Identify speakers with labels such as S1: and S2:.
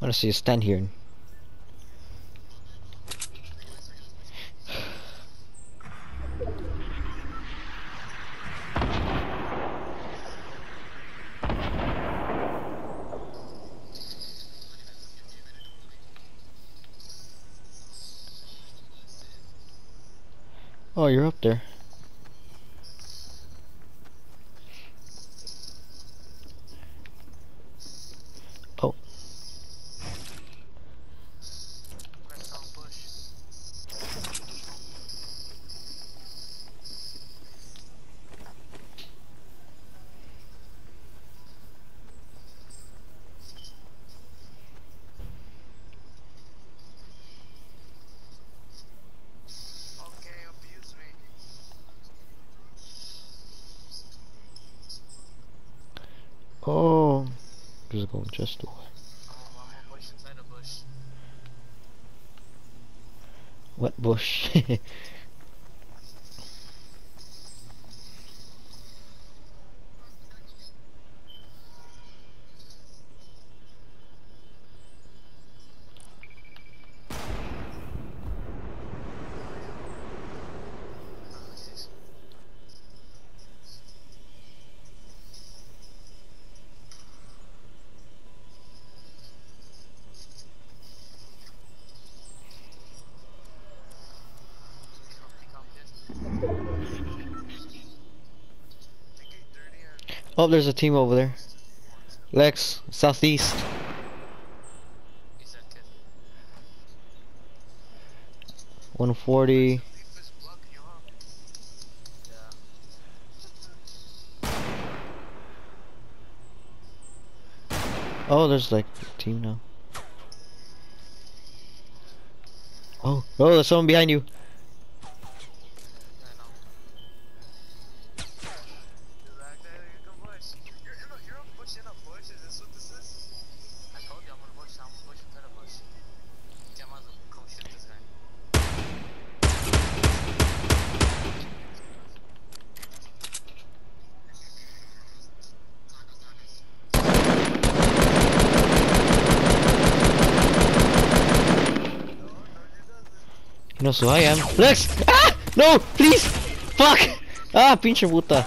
S1: wanna see you stand here. Oh, you're up there. Oh. Away.
S2: I'm a bush inside a bush.
S1: What bush? Oh, there's a team over there. Lex, southeast.
S2: He's that kid.
S1: 140.
S2: Leave this block, you huh? Yeah.
S1: Oh, there's like a team now. Oh, oh, there's someone behind you.
S2: I know. You're back there, you go bush. You're in a, you're a bush in a bush, is this what this is? I told you I'm gonna bush, I'm a bush inside a bush. Yeah, I might as well come shoot this guy.
S1: He so I am. Lex! Ah! No! Please! Fuck! Ah, pinche puta.